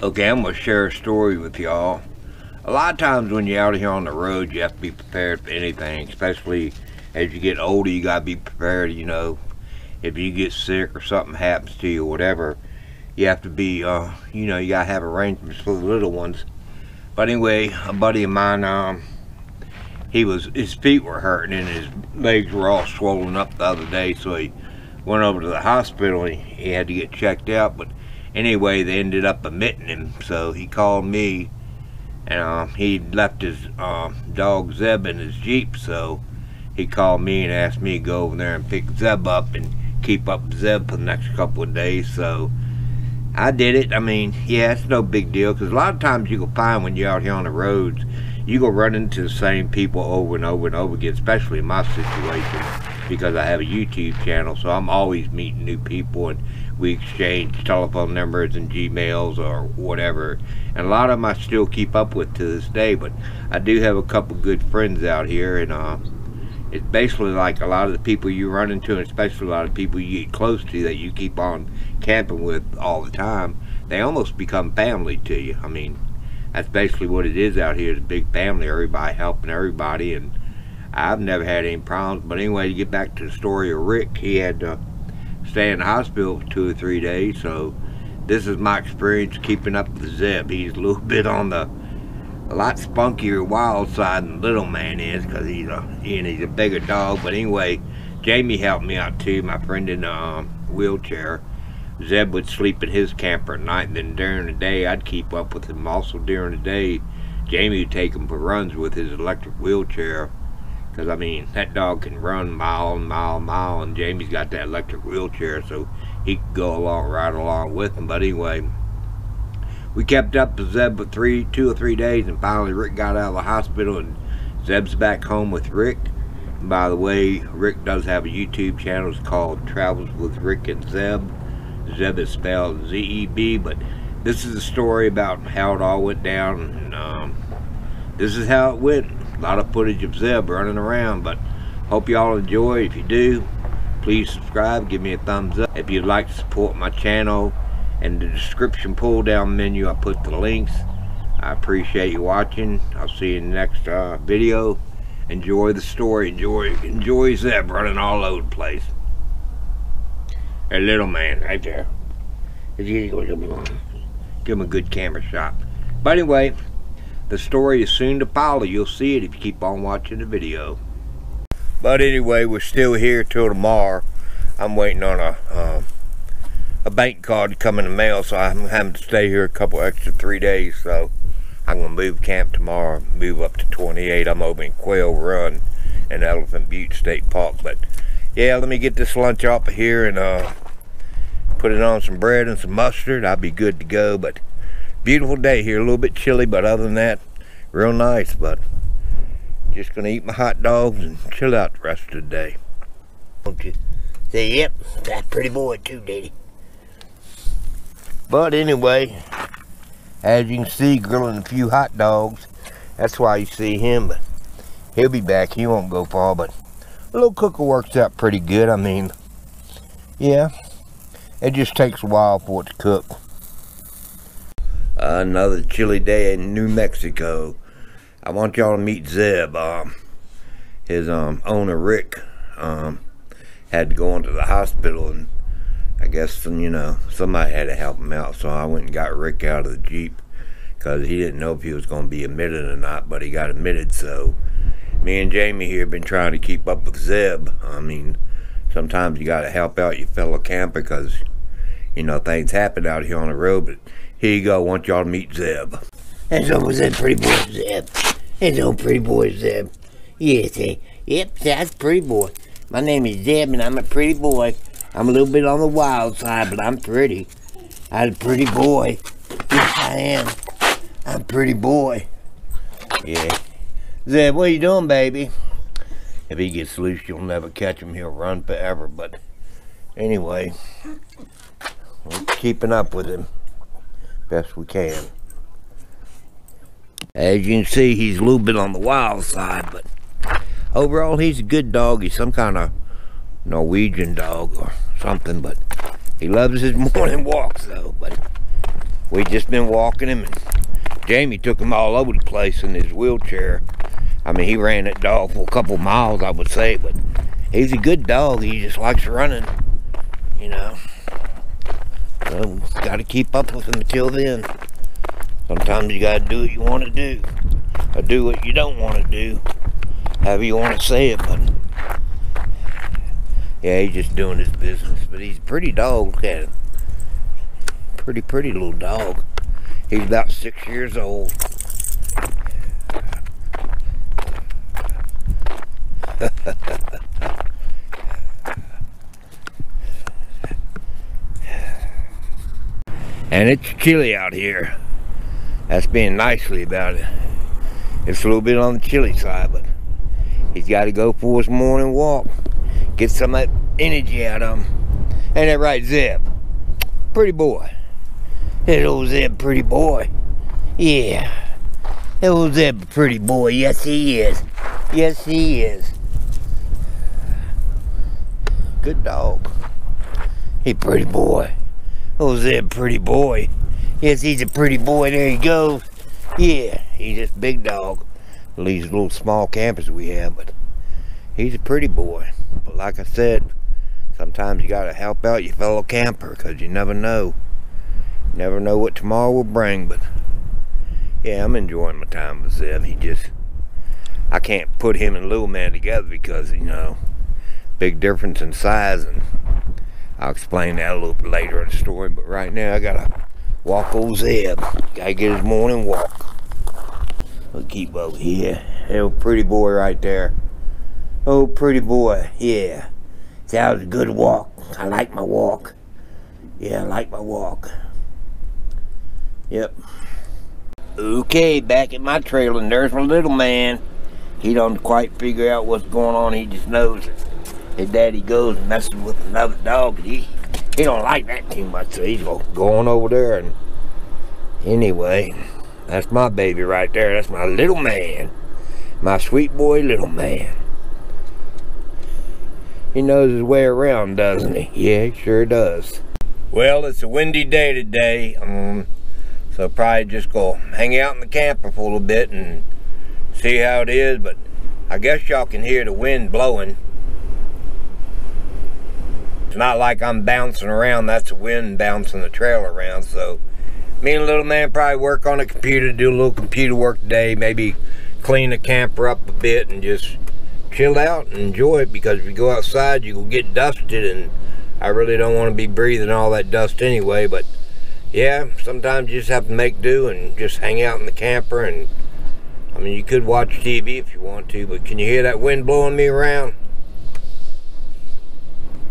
Okay, I'm going to share a story with y'all. A lot of times when you're out here on the road, you have to be prepared for anything, especially as you get older, you got to be prepared, you know, if you get sick or something happens to you or whatever, you have to be, uh, you know, you got to have arrangements for the little ones. But anyway, a buddy of mine, um, he was, his feet were hurting and his legs were all swollen up the other day, so he went over to the hospital and he had to get checked out, but anyway, they ended up admitting him. So he called me, and uh, he left his uh, dog Zeb in his Jeep. So he called me and asked me to go over there and pick Zeb up and keep up Zeb for the next couple of days. So I did it. I mean, yeah, it's no big deal because a lot of times you can find when you're out here on the roads, you go run into the same people over and over and over again, especially in my situation because I have a YouTube channel, so I'm always meeting new people and we exchange telephone numbers and Gmails or whatever. And a lot of them I still keep up with to this day, but I do have a couple good friends out here, and uh, it's basically like a lot of the people you run into, and especially a lot of people you get close to that you keep on camping with all the time. They almost become family to you. I mean, that's basically what it is out here. It's a big family, everybody helping everybody, and I've never had any problems. But anyway, to get back to the story of Rick, he had to stay in the hospital for two or three days. So this is my experience keeping up with Zeb. He's a little bit on the a lot spunkier wild side than little man is because he's a he, he's a bigger dog. But anyway, Jamie helped me out too. My friend in a um, wheelchair. Zeb would sleep in his camper at night, and then during the day I'd keep up with him. Also during the day, Jamie would take him for runs with his electric wheelchair because, I mean, that dog can run mile and mile and mile, and Jamie's got that electric wheelchair, so he could go along, right along with him. But anyway, we kept up to Zeb for three, two or three days, and finally Rick got out of the hospital, and Zeb's back home with Rick. And by the way, Rick does have a YouTube channel. It's called Travels with Rick and Zeb. Zeb is spelled Z-E-B, but this is a story about how it all went down, and um, this is how it went a lot of footage of Zeb running around, but hope y'all enjoy. If you do, please subscribe, give me a thumbs up. If you'd like to support my channel, in the description pull down menu, I put the links. I appreciate you watching. I'll see you in the next uh, video. Enjoy the story. Enjoy, enjoy Zeb running all over the place. A little man right there. Give him a good camera shot. But anyway, the story is soon to follow. You'll see it if you keep on watching the video. But anyway, we're still here till tomorrow. I'm waiting on a uh, a bank card to come in the mail, so I'm having to stay here a couple extra three days. So I'm gonna move camp tomorrow, move up to 28. I'm over in Quail Run in Elephant Butte State Park. But yeah, let me get this lunch off of here and uh, put it on some bread and some mustard. I'll be good to go. But beautiful day here. A little bit chilly, but other than that, real nice. But just gonna eat my hot dogs and chill out the rest of the day. Don't you say, yep, that's pretty boy too, Daddy. But anyway, as you can see, grilling a few hot dogs. That's why you see him, but he'll be back. He won't go far, but a little cooker works out pretty good. I mean, yeah, it just takes a while for it to cook another chilly day in New Mexico. I want y'all to meet Zeb. Um, his um, owner Rick um, had to go into the hospital, and I guess you know somebody had to help him out. So I went and got Rick out of the jeep because he didn't know if he was going to be admitted or not, but he got admitted. So me and Jamie here have been trying to keep up with Zeb. I mean, sometimes you got to help out your fellow camper because you know things happen out here on the road, but here you go. I want y'all to meet Zeb. That's old that pretty boy Zeb. That's old pretty boy Zeb. Yes, eh? Yep, that's pretty boy. My name is Zeb and I'm a pretty boy. I'm a little bit on the wild side, but I'm pretty. I'm a pretty boy. Yes, I am. I'm a pretty boy. Yeah. Zeb, what are you doing, baby? If he gets loose, you'll never catch him. He'll run forever. But anyway, we're keeping up with him best we can. As you can see, he's a little bit on the wild side, but overall, he's a good dog. He's some kind of Norwegian dog or something, but he loves his morning walks, though. But we just been walking him. And Jamie took him all over the place in his wheelchair. I mean, he ran that dog for a couple miles, I would say, but he's a good dog. He just likes running, you know. So, got to keep up with him until then. Sometimes you got to do what you want to do, or do what you don't want to do, however you want to say it, but yeah, he's just doing his business. But he's a pretty dog. Look at him. Pretty, pretty little dog. He's about six years old. And it's chilly out here. That's being nicely about it. It's a little bit on the chilly side, but he's got to go for his morning walk. Get some of that energy out of him. Ain't that right, Zeb? Pretty boy. That old Zeb pretty boy. Yeah. That old Zeb pretty boy. Yes, he is. Yes, he is. Good dog. He pretty boy. Old Zeb pretty boy. Yes, he's a pretty boy. There he goes. Yeah, he's just big dog. These little small campers we have, but he's a pretty boy. But like I said, sometimes you gotta help out your fellow camper because you never know. You never know what tomorrow will bring, but yeah, I'm enjoying my time with Zeb. He just, I can't put him and Little Man together because, you know, big difference in size, and I'll explain that a little bit later in the story, but right now I gotta walk old Zeb. Gotta get his morning walk. We'll keep over here. Little pretty boy right there. Oh, pretty boy. Yeah. That was a good walk. I like my walk. Yeah, I like my walk. Yep. Okay, back at my trailer, and there's my little man. He don't quite figure out what's going on. He just knows that his daddy goes and messes with another dog. He he don't like that too much, so he's going over there. And anyway, that's my baby right there. That's my little man, my sweet boy, little man. He knows his way around, doesn't he? Yeah, he sure does. Well, it's a windy day today. Um, so probably just go hang out in the camper for a little bit and see how it is. But I guess y'all can hear the wind blowing. It's not like I'm bouncing around. That's the wind bouncing the trailer around. So me and little man probably work on the computer, do a little computer work today. Maybe clean the camper up a bit and just chill out and enjoy it because if you go outside you will get dusted and I really don't want to be breathing all that dust anyway but yeah sometimes you just have to make do and just hang out in the camper and I mean you could watch TV if you want to but can you hear that wind blowing me around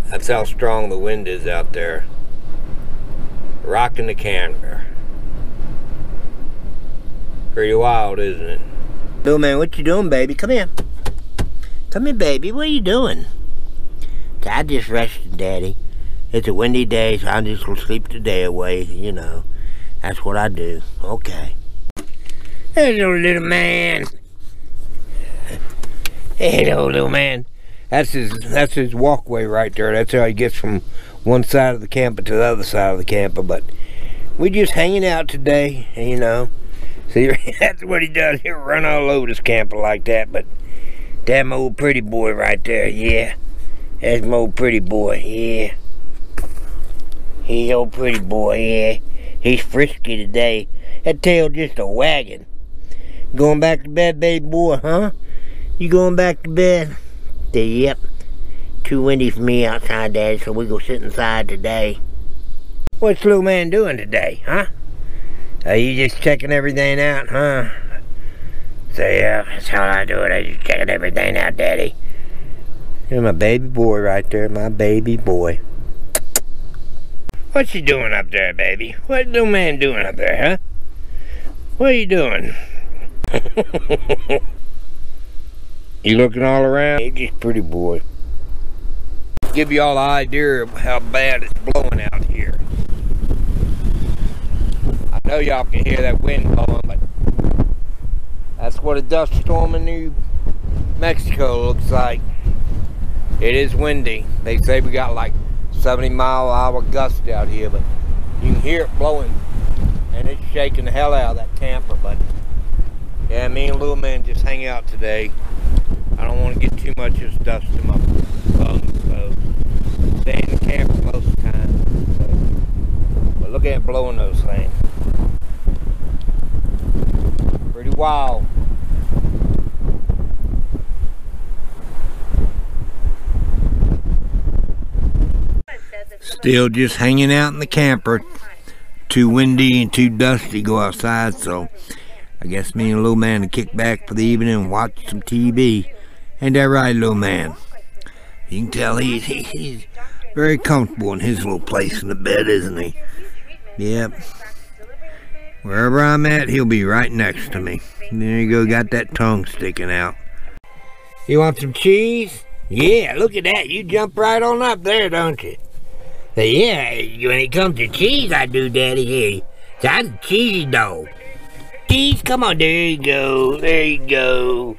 that's how strong the wind is out there rocking the camper pretty wild isn't it Bill man what you doing baby come here Come here, baby. What are you doing? I just rested, Daddy. It's a windy day, so I just will sleep the day away, you know. That's what I do. Okay. Hello, little man. Hello, little man. That's his that's his walkway right there. That's how he gets from one side of the camper to the other side of the camper. But we just hanging out today, you know. See, that's what he does. He'll run all over this camper like that, but my old pretty boy right there, yeah. That's my old pretty boy, yeah. He's old pretty boy, yeah. He's frisky today. That tail just a wagging. Going back to bed, baby boy, huh? You going back to bed? Yep. Too windy for me outside, Daddy, so we go sit inside today. What's little man doing today, huh? Are you just checking everything out, huh? So yeah, that's how I do it. I just checking everything out, Daddy. You're my baby boy right there, my baby boy. What you doing up there, baby? What little man doing up there, huh? What are you doing? you looking all around? It's just pretty boy. Give you all an idea of how bad it's blowing out here. I know y'all can hear that wind blowing, but that's what a dust storm in New Mexico looks like. It is windy. They say we got like 70 mile hour gust out here, but you can hear it blowing and it's shaking the hell out of that camper, but yeah, me and little man just hang out today. I don't want to get too much of dust in my um, uh, lungs, so stay in the camper most of the time. So. But look at blowing those things. Pretty wild. Still just hanging out in the camper. Too windy and too dusty to go outside, so I guess me and little man to kick back for the evening and watch some TV. Ain't that right, little man? You can tell he's, he's very comfortable in his little place in the bed, isn't he? Yep. Wherever I'm at, he'll be right next to me. There you go, got that tongue sticking out. You want some cheese? Yeah, look at that. You jump right on up there, don't you? But yeah, when it comes to cheese, I do, Daddy. Here, so I'm a cheesy dog. Cheese, come on, there you go, there you go.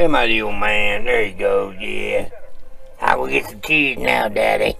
There, my little man, there you go, yeah. I will get some cheese now, Daddy.